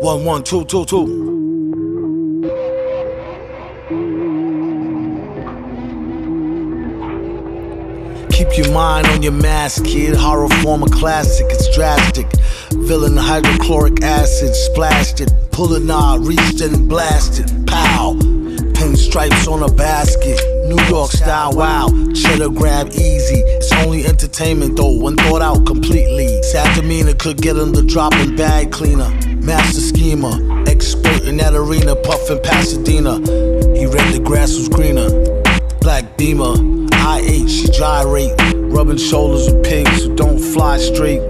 One, one, two, two, two. Keep your mind on your mask, kid. Horror form a classic, it's drastic. Villain hydrochloric acid, splashed it. Pull a reached and blasted. Pow! Pinstripes on a basket. New York style, wow. Cheddar grab easy. It's only entertainment though, when thought out completely. Sad demeanor could get him the dropping bag cleaner. Master schemer, expert in that arena, puffin' Pasadena. He read the grass was greener. Black beamer, I ate, she gyrate. Rubbing shoulders with pigs who don't fly straight.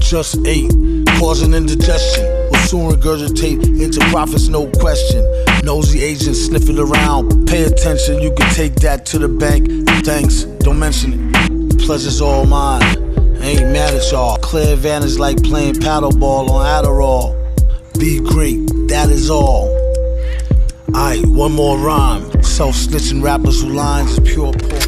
Just ate, causing indigestion. Will soon regurgitate into profits, no question. Nosy agents sniffing around. Pay attention, you can take that to the bank. Thanks, don't mention it. Pleasure's all mine. I ain't mad at y'all. Clear advantage like playing paddleball on Adderall. Be great, that is all. Aight, one more rhyme. Self snitching rappers who lines is pure pork.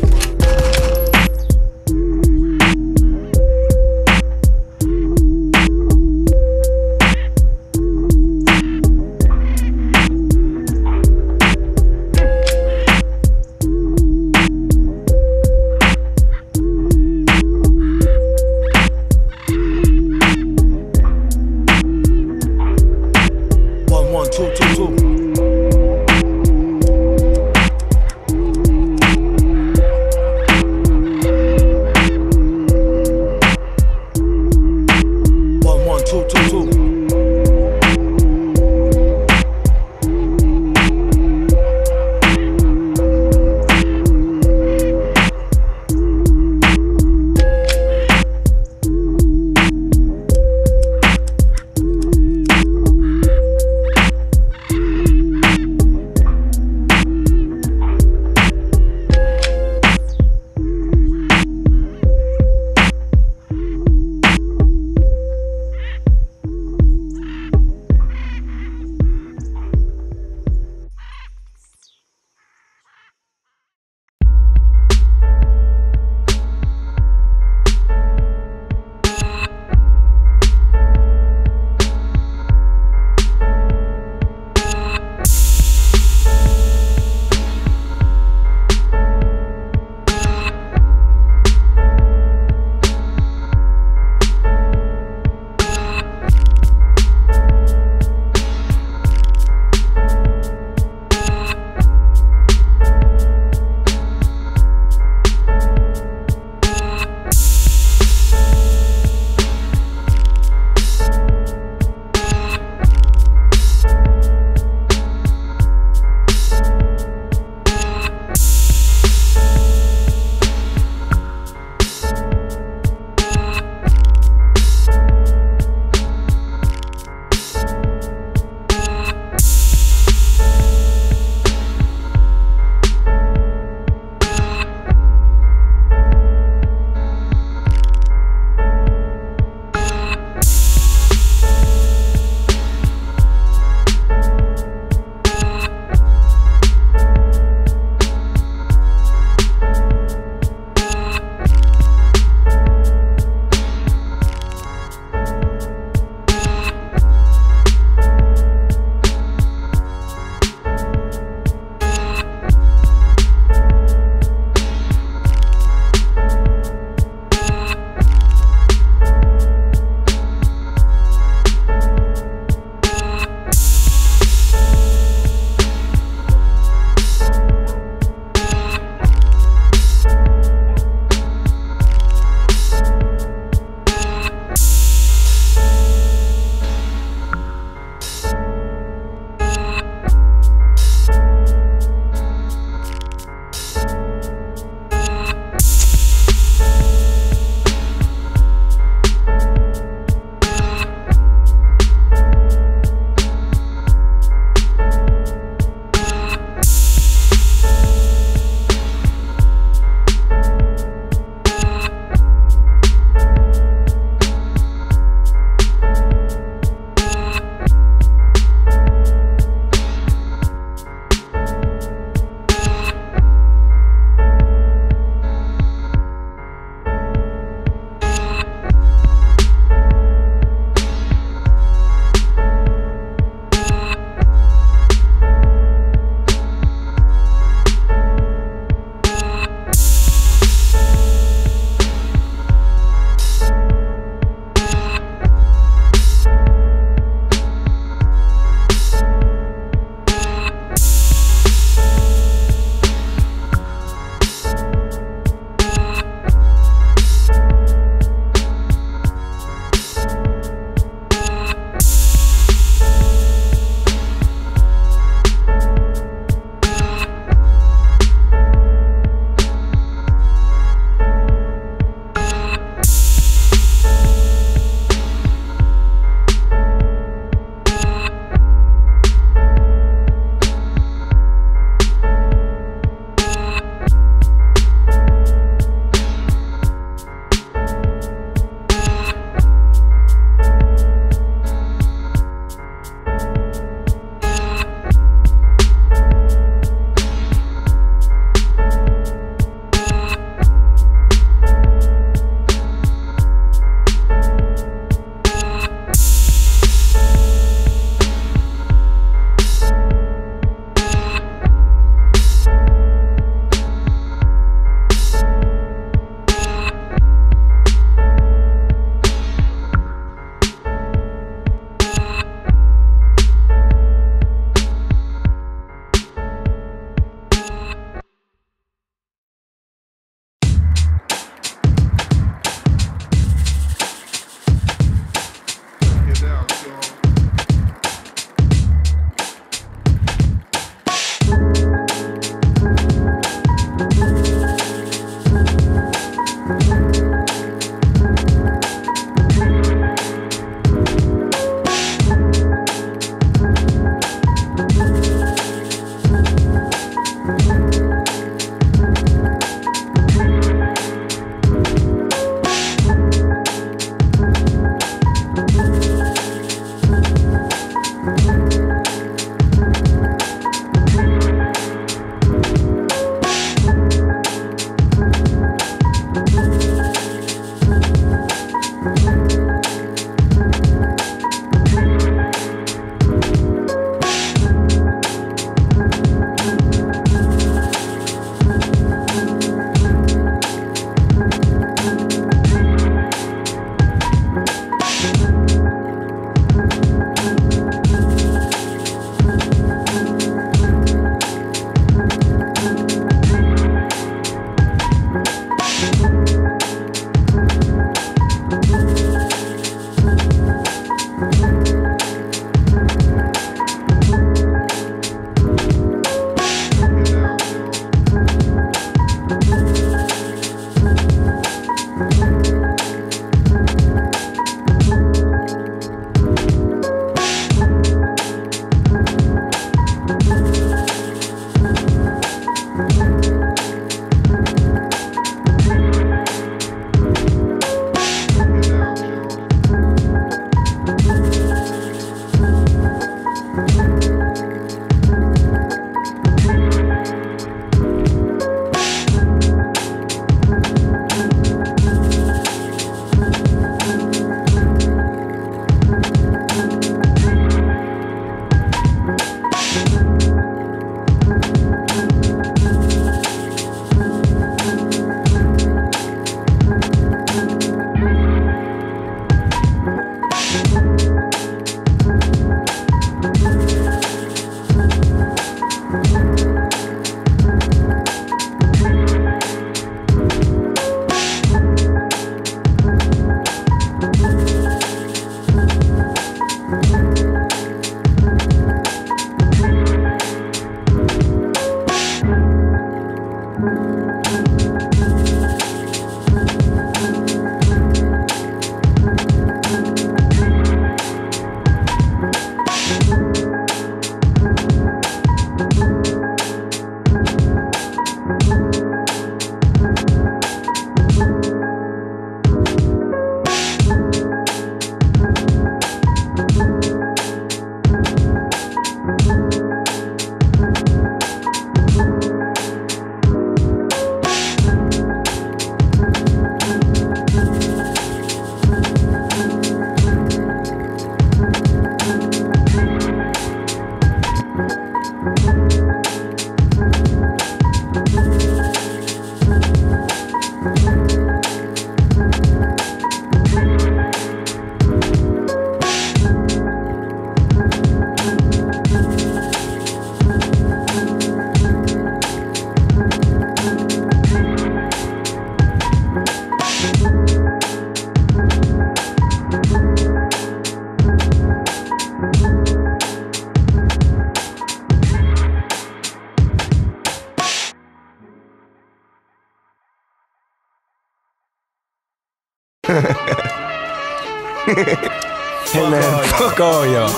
Fuck all y'all.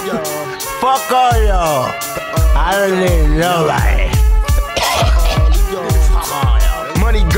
Fuck all y'all. I don't need nobody.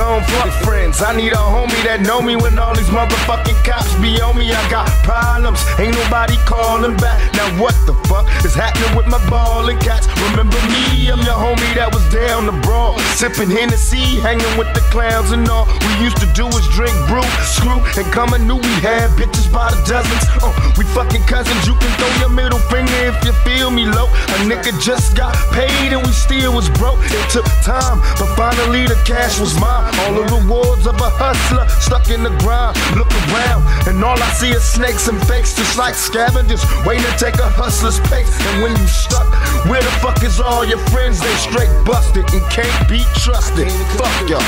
Gone, fuck friends. I need a homie that know me when all these motherfucking cops be on me. I got problems, ain't nobody calling back. Now what the fuck is happening with my ballin' cats? Remember me, I'm your homie that was down the broad, sipping Hennessy, hanging with the clowns and all. We used to do was drink brew, screw, and come and knew we had bitches by the dozens. Uh, we fucking cousins, you can throw your middle finger if you feel me low. A nigga just got paid and we still was broke. It took time, but finally the cash was mine. All the rewards of a hustler stuck in the grind. Look around, and all I see is snakes and fakes, just like scavengers waiting to take a hustler's pace. And when you stuck, where the fuck is all your friends? They straight busted and can't be trusted. Fuck y'all.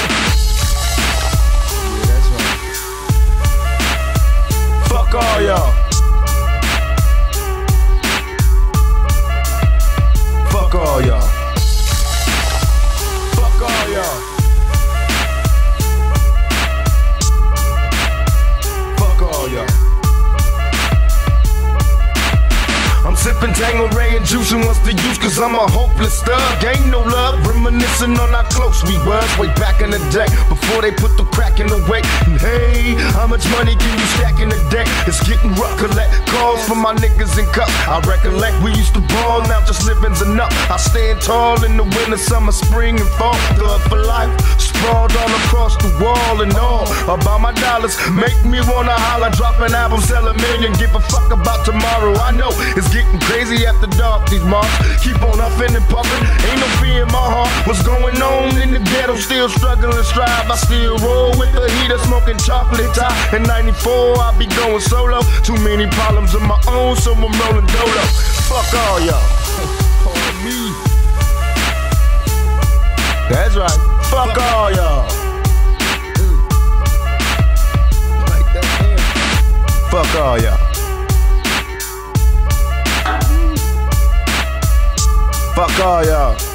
Fuck all y'all. Fuck all y'all. Fuck all y'all. Sipping Tanqueray and juicing what's the use? Cause I'm a hopeless thug. Ain't no love, reminiscing on how close we was Way back in the day, before they put the crack in the way. And hey, how much money can you stack in a day? It's getting rough, collect calls for my niggas in cup. I recollect we used to ball, now just living's enough. I stand tall in the winter, summer, spring and fall. Thug for life, sprawled all across the wall. And all About my dollars, make me wanna holler. Drop an album, sell a million, give a fuck about tomorrow. I know it's getting crazy after dark, these marks Keep on huffing and puffing, ain't no fear in my heart What's going on in the ghetto, still struggling, strive I still roll with the heater, smoking chocolate top In 94, I be going solo. Too many problems of my own, so I'm rolling dolo. Fuck all y'all. Me That's right, fuck all y'all. Fuck all y'all Fuck all y'all.